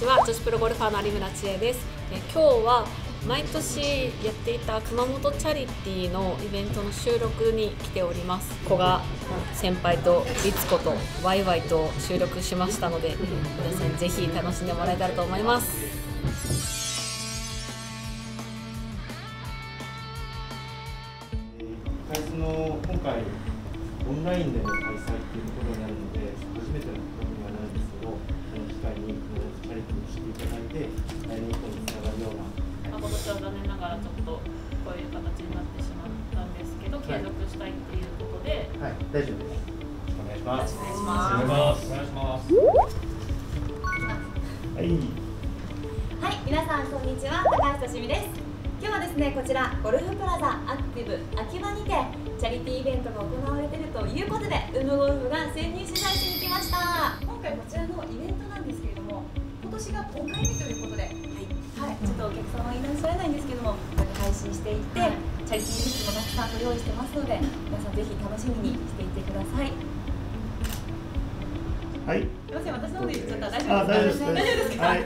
ちは女子プロゴルファーの有村千恵です。え今日は毎年やっていた熊本チャリティーのイベントの収録に来ております。古賀先輩と律子とワイワイと収録しましたので皆さんぜひ楽しんでもらえたらと思います。開発の今回オンラインでの開催ということになるので初めての試みて来年以降につながるようなまあ今年は残念ながらちょっとこういう形になってしまったんですけど継続したいっていうことで、はい大丈夫ですお願いしますお願いしますお願いします。はいはい、皆さんこんにちは、高橋としみです。今日はですね、こちらゴルフプラザアクティブ秋葉にてチャリティーイベントが行われているということで、ウムゴルフが潜入取材しに来ました。今回こちらのイベントなんですけれども、今年が5回目ということで、はい、はい、ちょっとお客様はいらっしゃらないんですけども、配信していて、チャリティーグッズもたくさんご用意してますので、皆さんぜひ楽しみにしていてください。はい。すみません、私の方で言っちゃったら大丈あ夫ですか？大丈夫です。大丈夫ですか？はい。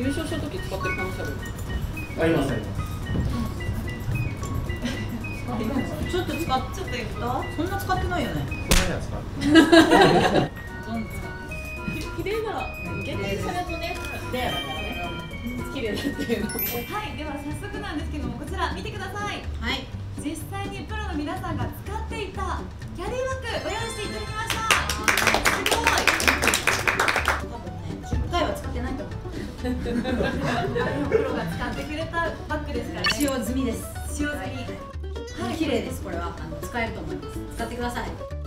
優勝した時使ってる可能性あるあります。ありますちょっと使っちょったそんな使ってないよね。そんなには使ってどん使綺麗な限定されとねレアだからね。綺麗だっていうのはい、では早速なんですけども、こちら見てください。はい。実際にプロの皆さんが使っていたキャリーバッグご用意していただきました。すごい。多分ね、10回は使ってないと思う。プロが使ってくれたバッグですからね。使用済みです。使用済み。はい、綺麗です。これはあの使えると思います。使ってください。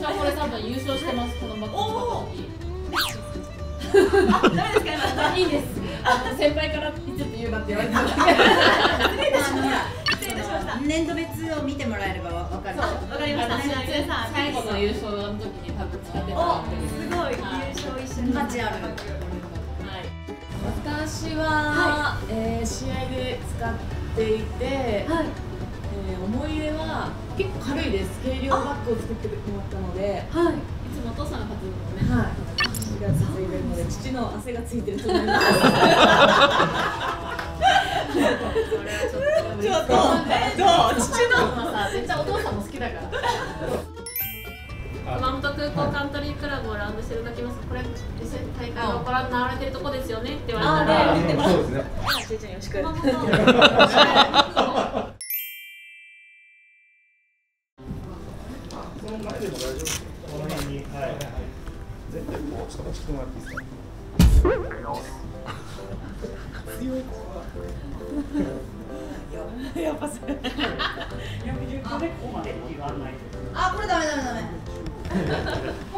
私はこれ多分優勝してますこのバッグ使った時あ、ダメですか今。いいですあの先輩からいつって言うなって言われてたあのほら、失礼いたしました。年度別を見てもらえればわかる。わかりました。最後の優勝の時に多分使ってたおなっていう、すごい優勝一緒に。価値ある。はい私は、えー試合で使っていて、はい。えー思結構軽いです軽量バッグを作ってもらったので、はい。いつもお父さんが担ぐのねはい、足がついてるので父の汗がついてると思いますちょっとちょっと？父の。まあさ絶対お父さんも好きだから熊本空港カントリークラブをラウンドしてる時もこれ実際に大会が行われてるとこですよねって言われたらあーそうですねちゅうちゃんよろしくその前でも大丈夫この辺にはい全体こうちょっとしてもらっていいですか？やっぱそれ。あ、これダメダメダメ。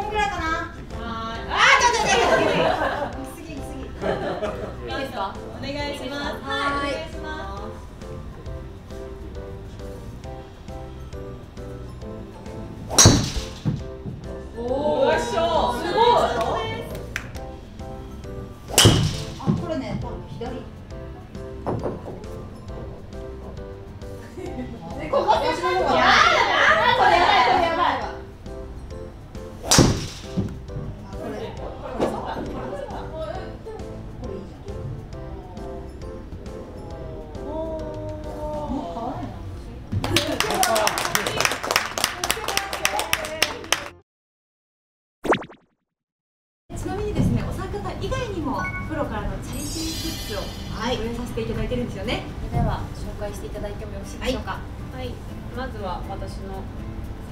以外にもプロからのチャリティーグッズをはいご用意させていただいてるんですよね。では紹介していただいてもよろしいでしょうか。はいまずは私の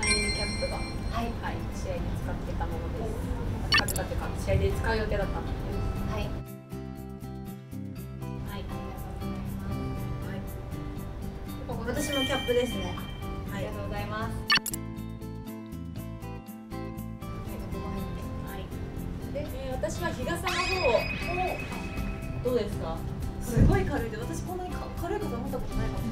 サインキャップがはい。はい試合で使ってたものです使ってたっていうか試合で使う予定だったのではい。はい私もキャップですね。はいありが。とうございます。はいで、えー私は日傘の方どうですかすごい軽いで、私こんなにか軽い傘持ったことないかもしれ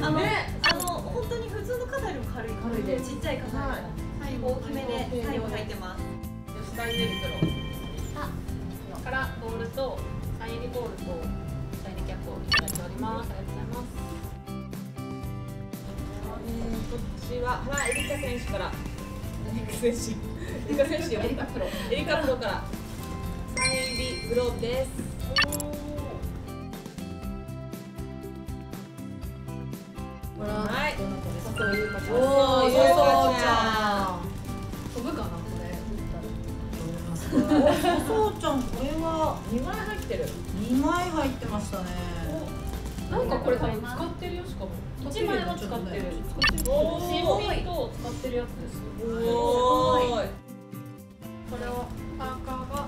ない。あの、ねあの本当に普通の傘よりも軽い軽いで、ちっちゃい傘よりも大きめで。サインも入ってます。吉田ゆりプロあ、からボールとサイン入りボールとサイン入りキャップをいただいております。ありがとうございます。えーこっちは原エリカ選手から。エリカ選手。エリカ選手よエリカプロ。エリカプロから。サイン入りグローブですかそうい。うことおー、ゆうこゆうこちゃん。飛ぶかなこれ。そうちゃん、これは二枚入ってる。二枚入ってましたね。なんかこれ多分使ってるよしかも。一枚は使ってる。おー新品と使ってるやつです。おーい。これをパーカーが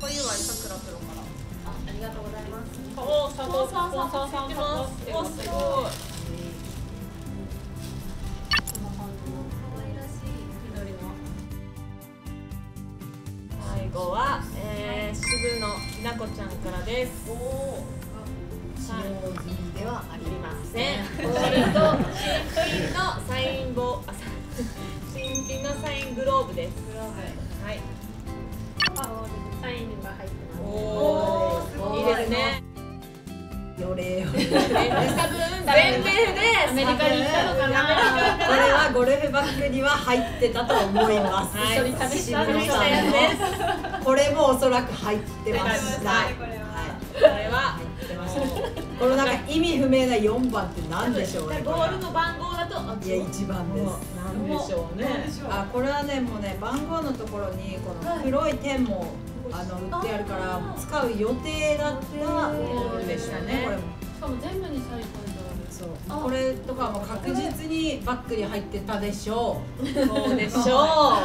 小祝さくらプロからあありがとうございます。おススポンサーさんスポンサーさん。ついてますおすごい日向子ちゃんからです。おお。使用済みではありまません。せん。これと新品のサイン新品のサイングローブです。はい。あサインが入ってますおお。いいですね。よれよれ。え多分全米でアメリカに行ったのかなゴルフバッグには入ってたと思います。はい一緒に試した。これもおそらく入ってました。はいこれは。入ってました。このなんか意味不明な四番って何でしょうね。ボールの番号だとあいや一番です。なんでしょうね。あこれはねもうね番号のところにこの黒い点も、あの売ってあるから使う予定だったものでしたね。これもしかも全部にサイン書いてあるそう。これとかも確実にバッグに入ってたでしょう。そうでしょ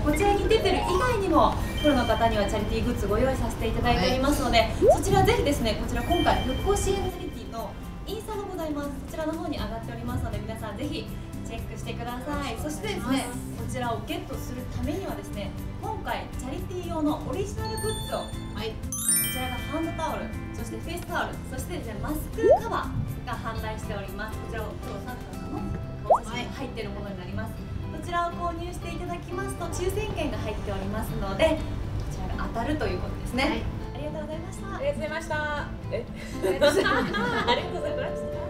う。こちらに出てる以外にもプロの方にはチャリティーグッズご用意させていただいておりますので、そちらぜひですねこちら今回復興支援チャリティーのインスタがございます。そちらの方に上がっておりますので皆さんぜひチェックしてください。そしてですねこちらをゲットするためにはですね今回チャリティー用のオリジナルグッズを。はい。こちらがハンドタオルそしてフェイスタオルそしてですねマスクカバーが販売しておりますこちらをプロサッカーの顔写真が入っているものになります、こちらを購入していただきますと抽選券が入っておりますのでこちらが当たるということですね、ありがとうございましたありがとうございました。え、ありがとうございました。ありがとうございました。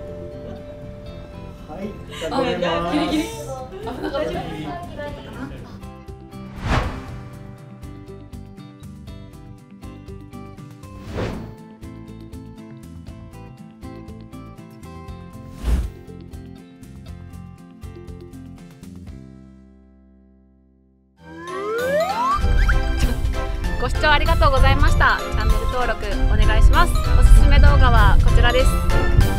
はい、ありがとうございます。ギリギリ危なかった。ご視聴ありがとうございました。チャンネル登録お願いします。おすすめ動画はこちらです。